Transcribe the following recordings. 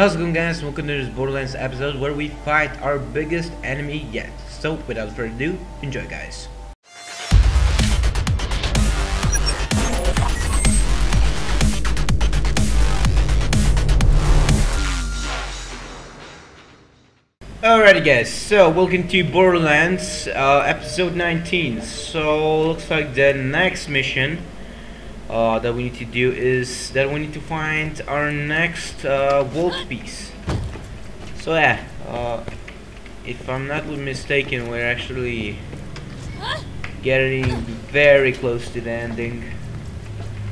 How's it going guys? Welcome to this Borderlands episode where we fight our biggest enemy yet. So without further ado, enjoy guys. Alrighty guys, so welcome to Borderlands uh, episode 19. So looks like the next mission uh, that we need to do is that we need to find our next uh, vault piece. So yeah, uh, if I'm not mistaken, we're actually getting very close to the ending.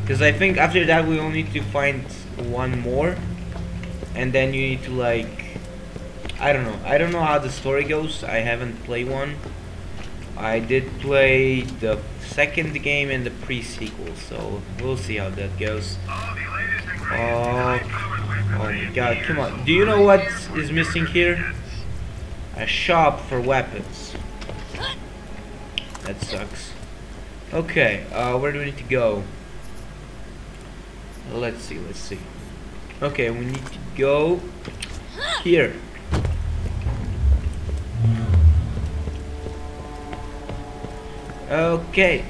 Because I think after that we will need to find one more, and then you need to like, I don't know, I don't know how the story goes. I haven't played one. I did play the second game and the pre-sequel, so we'll see how that goes. Uh, oh my god, come on. Do you know what is missing here? A shop for weapons. That sucks. Okay, uh, where do we need to go? Let's see, let's see. Okay, we need to go here. Okay.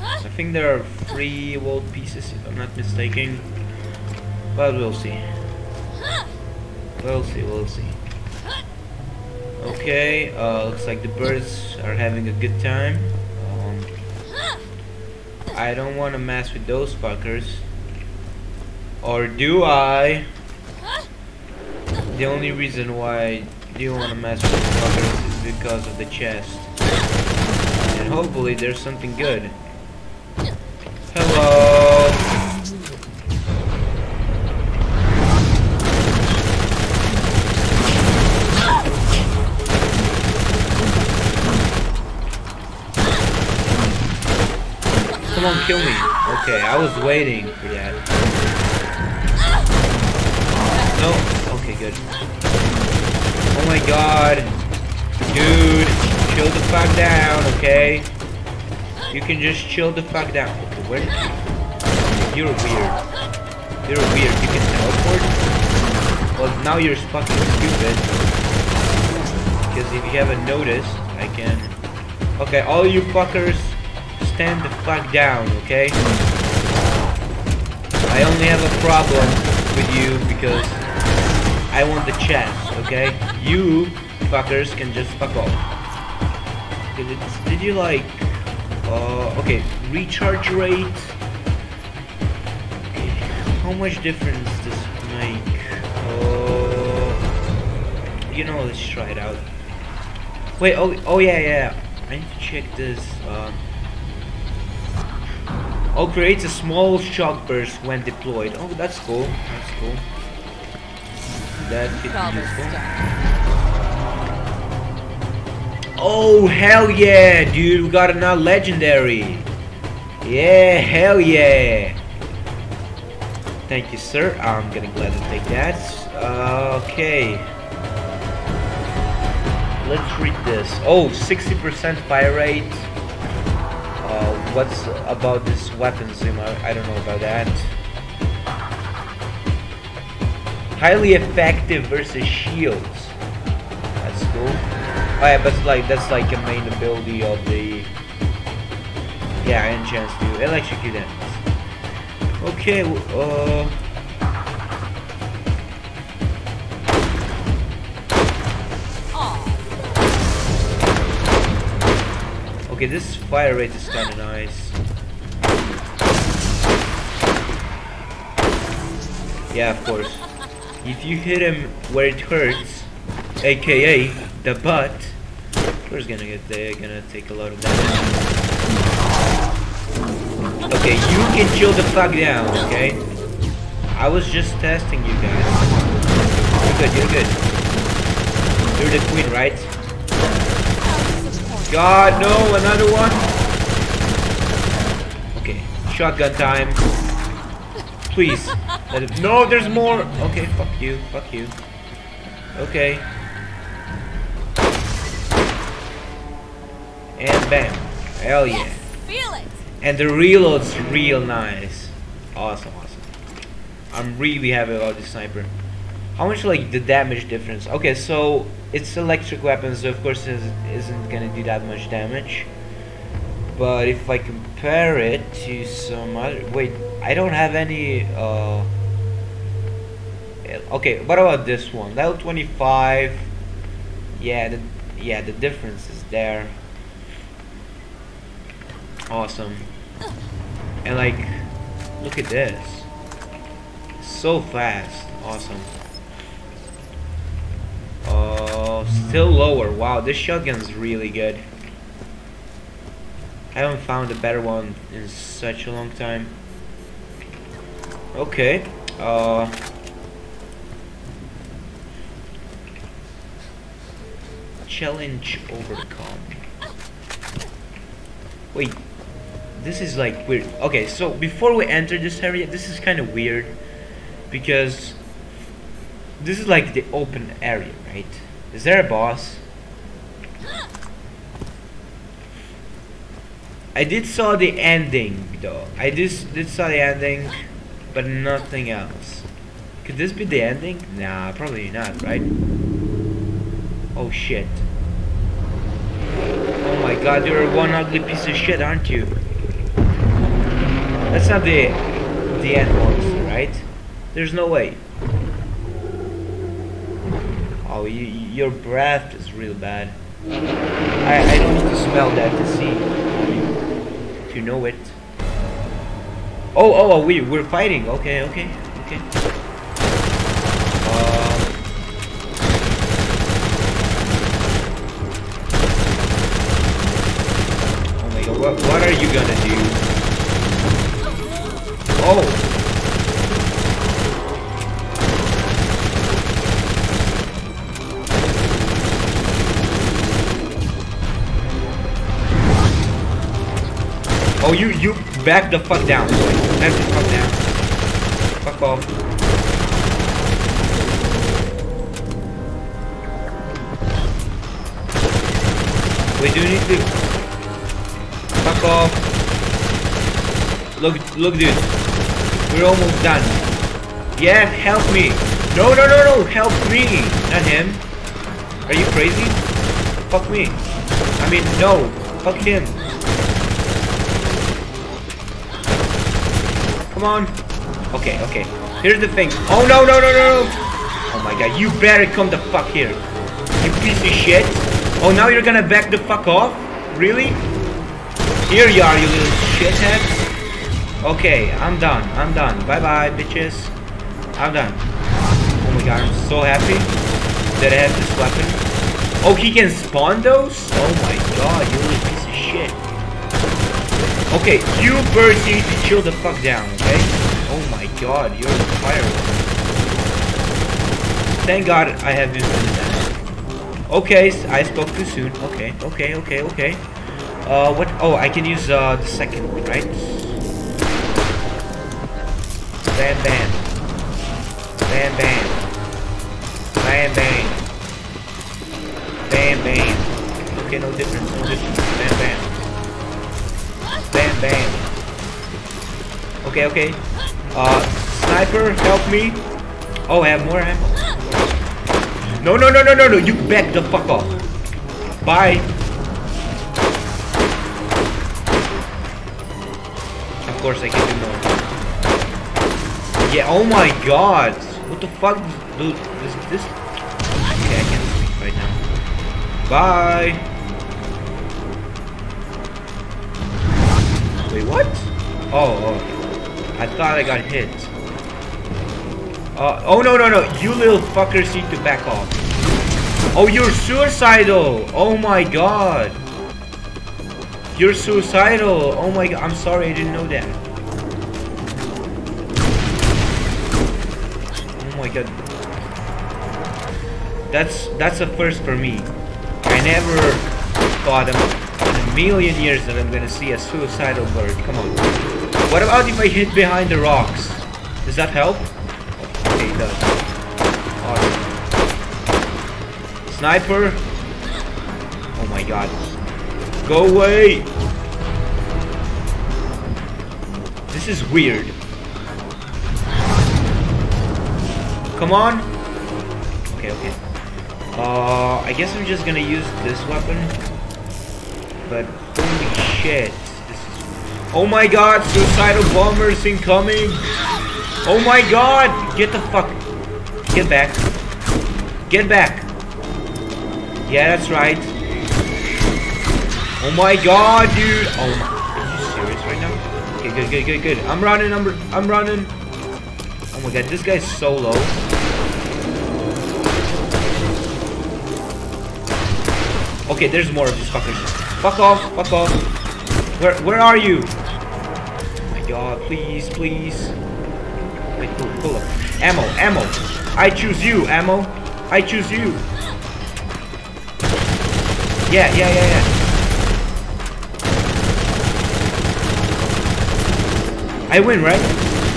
I think there are three world pieces if I'm not mistaken. But we'll see. We'll see, we'll see. Okay, uh, looks like the birds are having a good time. Um, I don't want to mess with those fuckers. Or do I? The only reason why you want to mess with the fuckers is because of the chest. And hopefully there's something good. Hello! Come on, kill me. Okay, I was waiting for that. No. Good. Oh my god. Dude, chill the fuck down, okay? You can just chill the fuck down. Okay, where did you... You're weird. You're weird. You can teleport? Well, now you're fucking stupid. Because if you haven't noticed, I can... Okay, all you fuckers, stand the fuck down, okay? I only have a problem with you because I want the chance, okay? You fuckers can just fuck off. Did, it, did you like... Uh, okay, recharge rate... Okay, how much difference does it make? Uh, you know, let's try it out. Wait, oh, oh yeah, yeah. I need to check this. Um, oh, creates a small shock burst when deployed. Oh, that's cool. That's cool. That could be useful. Oh, hell yeah, dude. We got another legendary. Yeah, hell yeah. Thank you, sir. I'm gonna gladly take that. Uh, okay. Let's read this. Oh, 60% fire rate. Uh, what's about this weapon? I, I don't know about that. Highly effective versus shields. That's cool. Oh yeah, but like that's like a main ability of the yeah, and chance to electrocute enemies. Okay, uh. Okay, this fire rate is kind of nice. Yeah, of course. If you hit him where it hurts, aka the butt, we're gonna get there, gonna take a lot of damage. Okay, you can chill the fuck down, okay? I was just testing you guys. You're good, you're good. You're the queen, right? God, no, another one. Okay, shotgun time. Please. It, no, there's more. Okay, fuck you, fuck you. Okay. And bam. Hell yeah. Feel it. And the reload's real nice. Awesome, awesome. I'm really happy about this sniper. How much like the damage difference? Okay, so it's electric weapons, so of course it isn't gonna do that much damage. But if I compare it to some other, wait, I don't have any. Uh, okay, what about this one? Level 25. Yeah, the yeah the difference is there. Awesome. And like, look at this. So fast. Awesome. Uh, still lower. Wow, this shotgun's really good. I haven't found a better one in such a long time. Okay. Uh. Challenge overcome. Wait. This is like weird. Okay, so before we enter this area, this is kind of weird because this is like the open area, right? Is there a boss? I did saw the ending though. I just did saw the ending, but nothing else. Could this be the ending? Nah, probably not, right? Oh shit. God, you're one ugly piece of shit, aren't you? That's not the the end monster, right? There's no way. Oh, you, your breath is real bad. I, I don't need to smell that to see. To know it. Oh, oh, oh, we, we're fighting. Okay, okay, okay. What, what are you gonna do? Oh! Oh, you you back the fuck down. Back the fuck down. Fuck off. We do need to fuck off. Look, look, dude. We're almost done. Yeah, help me. No, no, no, no. Help me, not him. Are you crazy? Fuck me. I mean, no. Fuck him. Come on. Okay, okay. Here's the thing. Oh no, no no no no! Oh my god, you better come the fuck here. You piece of shit. Oh now you're gonna back the fuck off? Really? Here you are, you little shithead. Okay, I'm done. I'm done. Bye bye, bitches. I'm done. Oh my god, I'm so happy that I have this weapon. Oh, he can spawn those? Oh my god, you little piece of shit. Okay, you birds need to chill the fuck down, okay? Oh my god, you're a firework. Thank god I have this. Okay, I spoke too soon. Okay, okay, okay, okay. Uh, what? Oh, I can use uh, the second one, right? Bam, bam. Bam, bam. Bam, bam. Bam, bam. Okay, no difference, no difference. Bam, bam. Bam, bam. Okay, okay. Uh, sniper, help me. Oh, I have more ammo. No, no, no, no, no, no. You back the fuck off. Bye. Course I can do more. Yeah, oh my god. What the fuck? Dude, this, this... Okay, I can't speak right now. Bye. Wait, what? Oh, oh. I thought I got hit. Uh, oh, no, no, no. You little fuckers need to back off. Oh, you're suicidal. Oh my god. You're suicidal. Oh my god. I'm sorry, I didn't know that. Oh my god. That's that's a first for me. I never thought in a million years that I'm gonna see a suicidal bird. Come on. What about if I hit behind the rocks? Does that help? Okay, it does. Sniper. Oh my god. Go away! This is weird. Come on. Okay, okay. Uh, I guess I'm just gonna use this weapon. But holy shit. This is... Oh my god, suicidal bombers incoming. Oh my god. Get the fuck. Get back. Get back. Yeah, that's right. Oh my god, dude. Oh my. Are you serious right now? Okay, good, good, good, good. I'm running, I'm, I'm running. Oh my god, this guy's so low. Okay, there's more of these fuckers. Fuck off, fuck off. Where where are you? Oh my god, please, please. Wait, pull, pull up. Ammo, ammo. I choose you, ammo. I choose you. Yeah, yeah, yeah, yeah. I win, right?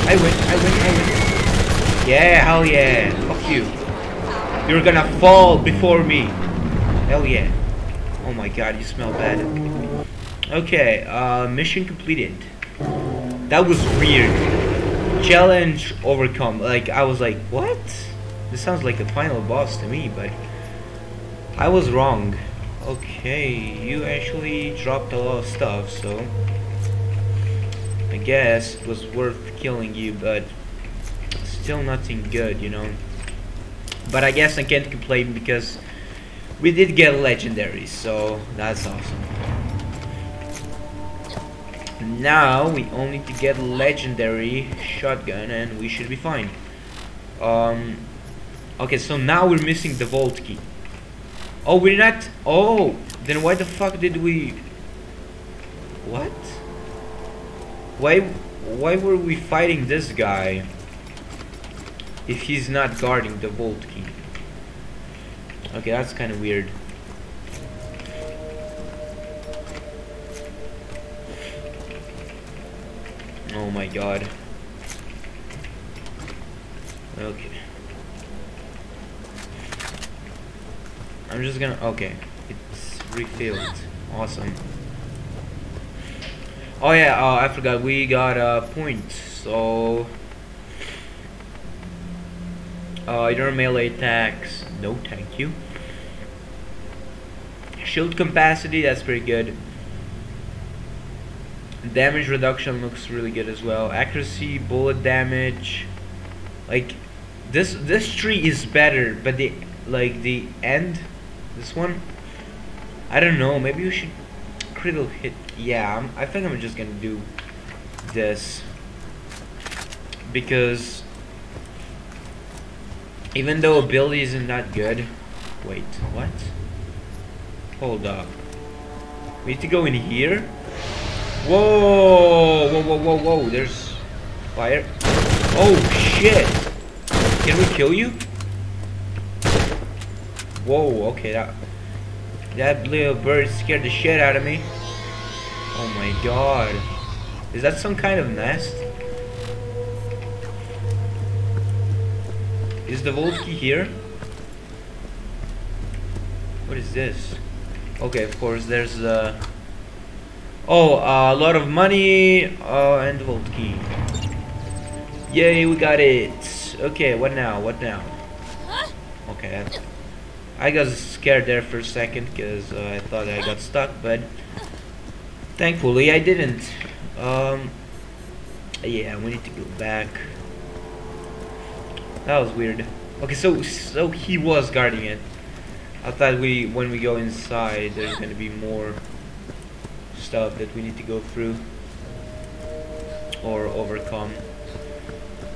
I win, I win, I win. Yeah, hell yeah. Fuck you. You're gonna fall before me. Hell yeah. Oh my god, you smell bad. Okay, uh, mission completed. That was weird. Challenge overcome. Like, I was like, what? This sounds like a final boss to me, but I was wrong. Okay, you actually dropped a lot of stuff, so I guess it was worth killing you, but still nothing good, you know. But I guess I can't complain because we did get legendary, so that's awesome. Now we only need to get legendary shotgun and we should be fine. Um, okay, so now we're missing the vault key. Oh, we're not. Oh, then why the fuck did we? What? Why? Why were we fighting this guy if he's not guarding the vault key? Okay, that's kind of weird. Oh my god. Okay. I'm just gonna... Okay. It's refilled. Awesome. Oh yeah, uh, I forgot. We got a point. So... Uh, your melee attacks. No, thank you. Shield capacity, that's pretty good. Damage reduction looks really good as well. Accuracy, bullet damage. Like this this tree is better, but the like the end this one I don't know, maybe you should critical hit. Yeah, I'm, I think I'm just gonna do this because even though ability isn't that good. Wait, what? Hold up. We need to go in here? Whoa! Whoa, whoa, whoa, whoa. There's fire. Oh, shit! Can we kill you? Whoa, okay, that... That little bird scared the shit out of me. Oh my god. Is that some kind of nest? Is the vault key here? What is this? Okay, of course, there's uh Oh, uh, a lot of money uh, and the vault key. Yay, we got it. Okay, what now? What now? Okay, I got scared there for a second because uh, I thought I got stuck, but thankfully I didn't. Um, yeah, we need to go back. That was weird. Okay, so so he was guarding it. I thought we when we go inside there's gonna be more stuff that we need to go through or overcome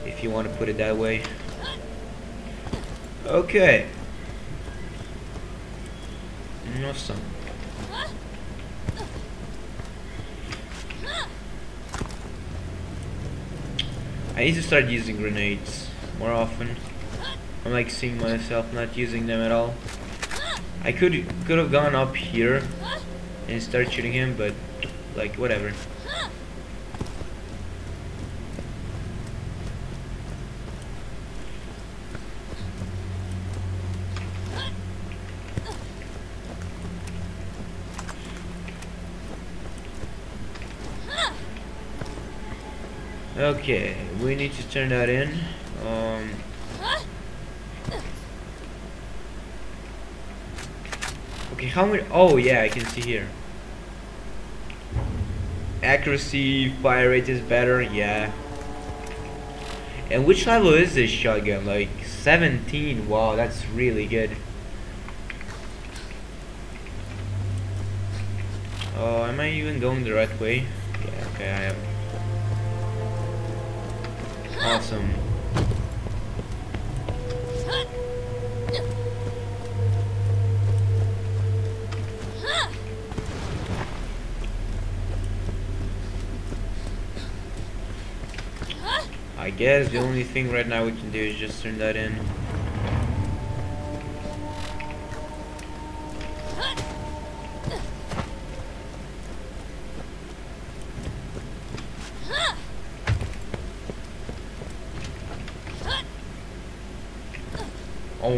if you want to put it that way. Okay. I need to start using grenades more often. I'm like seeing myself not using them at all. I could could have gone up here and start shooting him, but like whatever. Okay, we need to turn that in. Um, okay, how many? Oh yeah, I can see here. Accuracy, fire rate is better. Yeah. And which level is this shotgun? Like 17. Wow, that's really good. Oh, am I even going the right way? Yeah, okay, I am. Awesome. I guess the only thing right now we can do is just turn that in.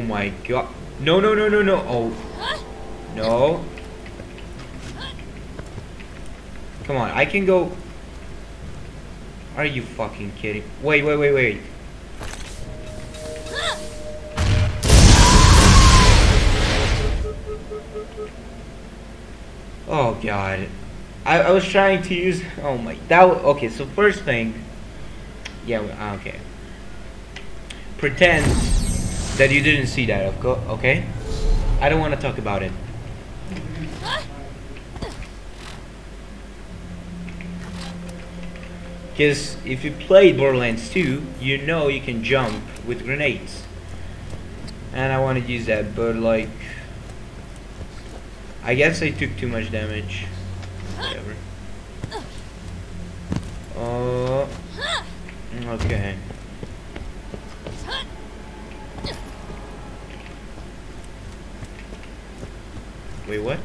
My god. No, no, no, no, no. Oh. No. Come on, I can go. Are you fucking kidding? Wait, wait, wait, wait. Oh god. I, I was trying to use. Oh my. That. Okay, so first thing. Yeah, ah, okay. Pretend that you didn't see that, okay? I don't want to talk about it. Because if you played Borderlands 2, you know you can jump with grenades. And I want to use that, but like... I guess I took too much damage. Whatever. Oh... Uh, okay. Wait, what?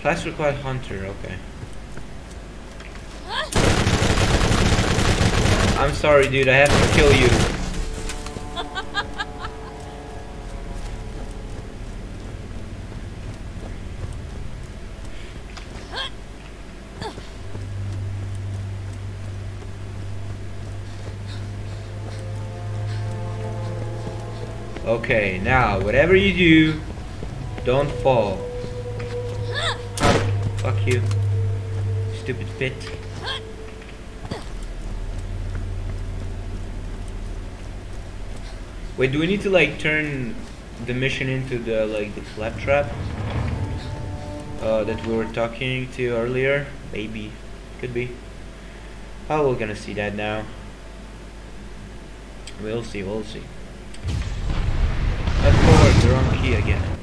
Class required hunter, okay. I'm sorry, dude, I have to kill you. Okay, now, whatever you do, don't fall. Fuck you. Stupid fit. Wait, do we need to like turn the mission into the like the claptrap uh, that we were talking to earlier? Maybe, could be. Oh, we're gonna see that now. We'll see, we'll see. Of course, the wrong key again.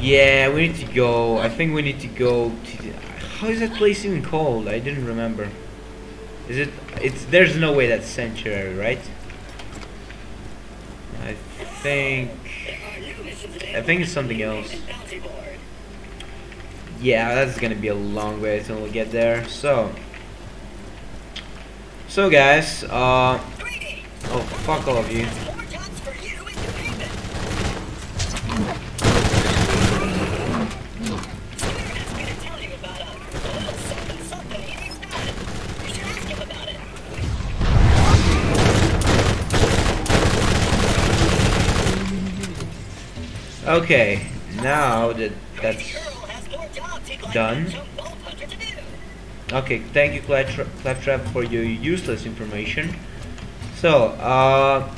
Yeah, we need to go. I think we need to go to. How is that place even called? I didn't remember. Is it? It's. There's no way that's sanctuary, right? I think. I think it's something else. Yeah, that's gonna be a long way until we get there. So. So guys, uh. Oh, fuck all of you. Okay, now that that's done. Okay, thank you Claptrap for your useless information. So, uh,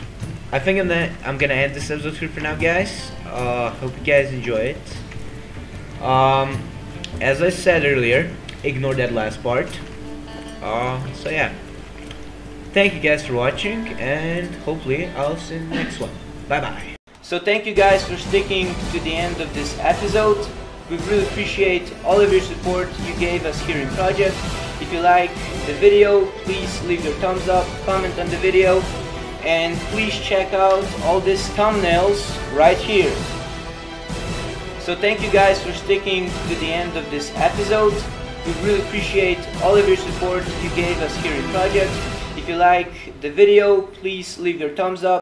I think I'm gonna, I'm gonna end this episode here for now, guys. Uh, hope you guys enjoy it. Um, as I said earlier, ignore that last part. Uh, so yeah. Thank you guys for watching, and hopefully I'll see you in the next one. Bye bye. So thank you guys for sticking to the end of this episode. We really appreciate all of your support you gave us here in Project. If you like the video, please leave your thumbs up, comment on the video, and please check out all these thumbnails right here. So thank you guys for sticking to the end of this episode. We really appreciate all of your support you gave us here in Project. If you like the video, please leave your thumbs up.